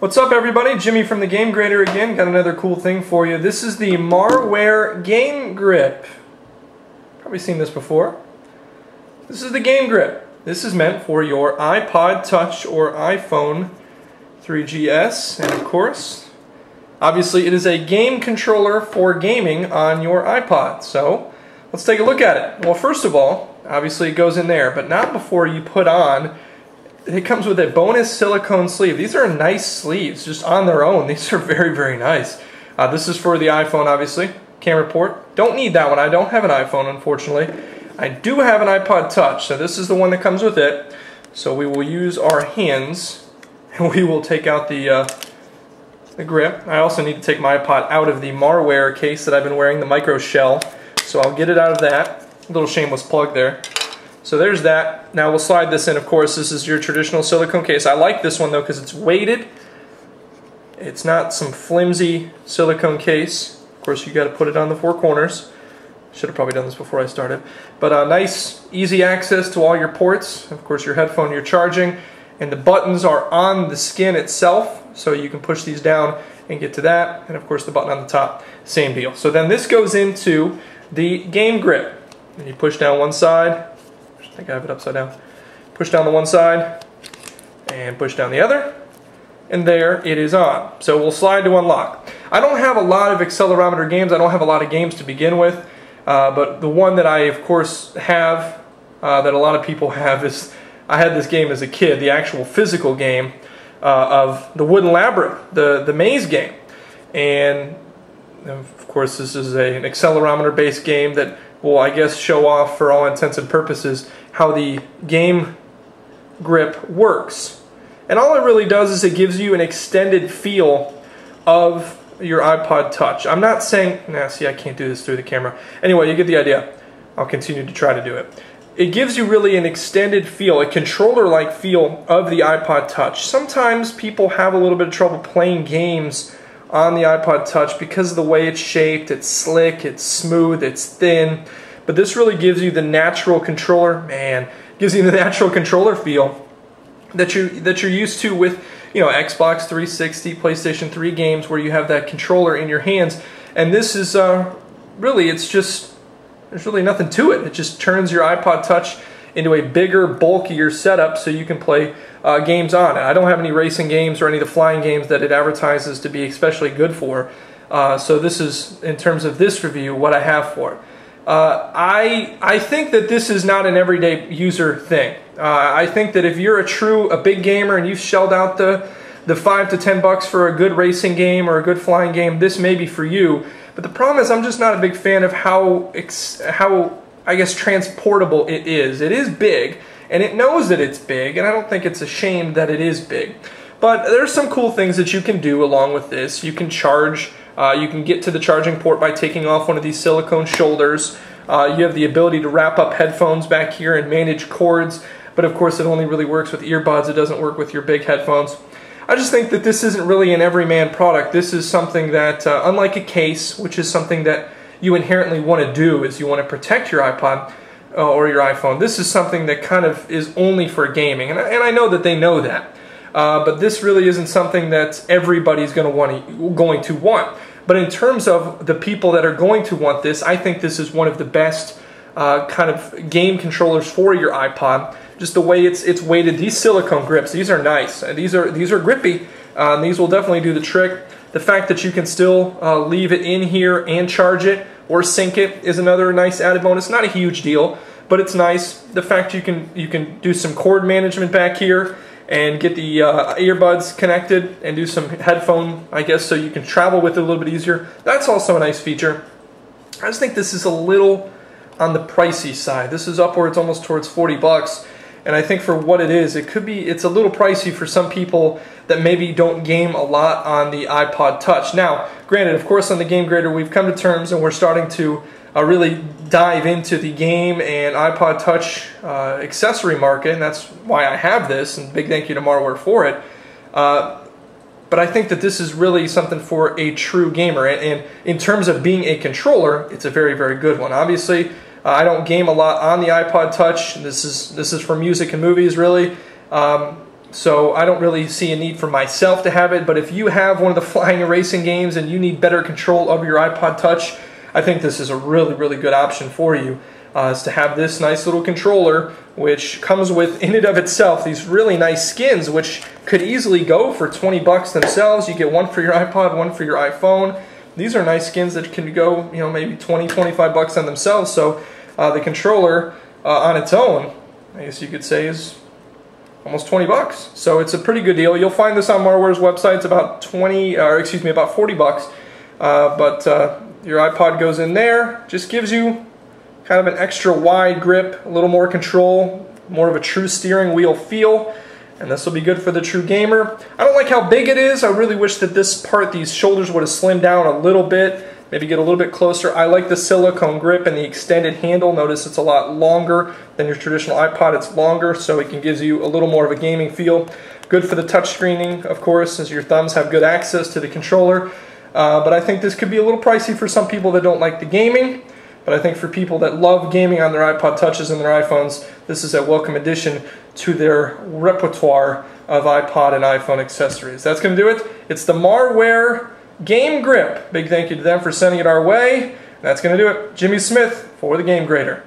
What's up everybody? Jimmy from the Game Grader again. Got another cool thing for you. This is the Marware Game Grip. Probably seen this before. This is the Game Grip. This is meant for your iPod Touch or iPhone 3GS. And of course, obviously it is a game controller for gaming on your iPod. So let's take a look at it. Well, first of all, obviously it goes in there, but not before you put on it comes with a bonus silicone sleeve. These are nice sleeves, just on their own. These are very, very nice. Uh, this is for the iPhone, obviously. Camera port. Don't need that one. I don't have an iPhone, unfortunately. I do have an iPod Touch, so this is the one that comes with it. So we will use our hands, and we will take out the, uh, the grip. I also need to take my iPod out of the Marware case that I've been wearing, the micro shell. So I'll get it out of that. A little shameless plug there. So there's that. Now we'll slide this in, of course. This is your traditional silicone case. I like this one though because it's weighted. It's not some flimsy silicone case. Of course, you got to put it on the four corners. Should have probably done this before I started. But uh, nice, easy access to all your ports. Of course, your headphone, your charging. And the buttons are on the skin itself, so you can push these down and get to that. And of course, the button on the top, same deal. So then this goes into the game grip. And you push down one side, I think I have it upside down. Push down the one side and push down the other and there it is on. So we'll slide to unlock. I don't have a lot of accelerometer games. I don't have a lot of games to begin with, uh, but the one that I of course have, uh, that a lot of people have is, I had this game as a kid, the actual physical game uh, of the Wooden Labyrinth, the, the maze game. And of course this is a, an accelerometer based game that will I guess show off for all intents and purposes how the game grip works. And all it really does is it gives you an extended feel of your iPod Touch. I'm not saying, nah, see, I can't do this through the camera. Anyway, you get the idea. I'll continue to try to do it. It gives you really an extended feel, a controller-like feel of the iPod Touch. Sometimes people have a little bit of trouble playing games on the iPod Touch because of the way it's shaped. It's slick, it's smooth, it's thin. But this really gives you the natural controller, man, gives you the natural controller feel that you that you're used to with you know Xbox 360, PlayStation 3 games where you have that controller in your hands. And this is uh, really it's just there's really nothing to it. It just turns your iPod Touch into a bigger, bulkier setup so you can play uh, games on it. I don't have any racing games or any of the flying games that it advertises to be especially good for. Uh, so this is, in terms of this review, what I have for it. Uh, I I think that this is not an everyday user thing. Uh, I think that if you're a true a big gamer and you've shelled out the the five to ten bucks for a good racing game or a good flying game, this may be for you. But the problem is, I'm just not a big fan of how how I guess transportable it is. It is big, and it knows that it's big, and I don't think it's ashamed that it is big. But there's some cool things that you can do along with this. You can charge uh, you can get to the charging port by taking off one of these silicone shoulders. Uh, you have the ability to wrap up headphones back here and manage cords, but of course it only really works with earbuds. It doesn't work with your big headphones. I just think that this isn't really an everyman product. This is something that, uh, unlike a case, which is something that you inherently want to do is you want to protect your iPod uh, or your iPhone. This is something that kind of is only for gaming, and I, and I know that they know that. Uh, but this really isn't something that everybody's going to want going to want. But in terms of the people that are going to want this, I think this is one of the best uh, kind of game controllers for your iPod. Just the way it's it's weighted. These silicone grips, these are nice. These are these are grippy. Uh, these will definitely do the trick. The fact that you can still uh, leave it in here and charge it or sync it is another nice added bonus. Not a huge deal, but it's nice. The fact you can you can do some cord management back here and get the uh, earbuds connected and do some headphone, I guess, so you can travel with it a little bit easier. That's also a nice feature. I just think this is a little on the pricey side. This is upwards almost towards 40 bucks. And I think for what it is, it could be, it's a little pricey for some people that maybe don't game a lot on the iPod Touch. Now, granted, of course, on the Game Grader, we've come to terms and we're starting to uh, really dive into the game and iPod Touch uh, accessory market, and that's why I have this, and big thank you to Marware for it. Uh, but I think that this is really something for a true gamer, and, and, in terms of being a controller, it's a very, very good one. Obviously, uh, I don't game a lot on the iPod Touch. This is this is for music and movies, really. Um, so I don't really see a need for myself to have it. But if you have one of the flying racing games and you need better control of your iPod Touch, I think this is a really, really good option for you. Uh, is to have this nice little controller, which comes with, in and of itself, these really nice skins, which could easily go for 20 bucks themselves. You get one for your iPod, one for your iPhone. These are nice skins that can go, you know, maybe 20, 25 bucks on themselves. So uh, the controller uh, on its own, I guess you could say, is almost 20 bucks. So it's a pretty good deal. You'll find this on Marware's website. It's about 20, or excuse me, about 40 bucks. Uh, but uh, your iPod goes in there. Just gives you kind of an extra wide grip, a little more control, more of a true steering wheel feel. And this will be good for the true gamer. I don't like how big it is. I really wish that this part, these shoulders would have slimmed down a little bit maybe get a little bit closer. I like the silicone grip and the extended handle. Notice it's a lot longer than your traditional iPod. It's longer, so it can gives you a little more of a gaming feel. Good for the touch screening, of course, as your thumbs have good access to the controller. Uh, but I think this could be a little pricey for some people that don't like the gaming. But I think for people that love gaming on their iPod Touches and their iPhones, this is a welcome addition to their repertoire of iPod and iPhone accessories. That's going to do it. It's the Marware Game Grip. Big thank you to them for sending it our way. That's going to do it. Jimmy Smith for the Game Grader.